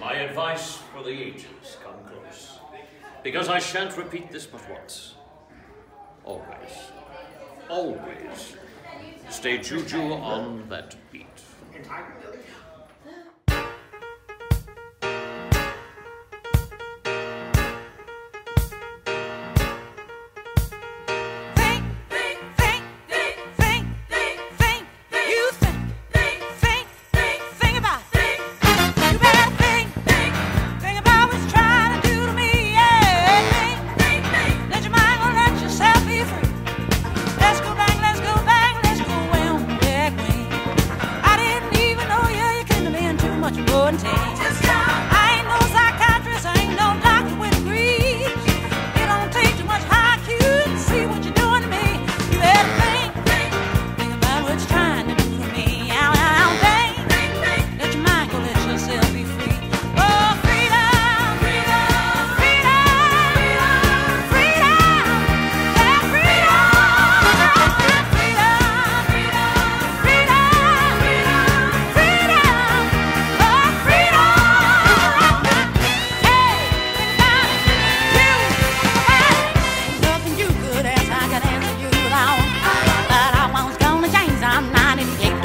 My advice for the ages, come close, because I shan't repeat this but once. Always, always, stay juju on that beat. contact.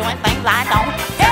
quay bánh lá đông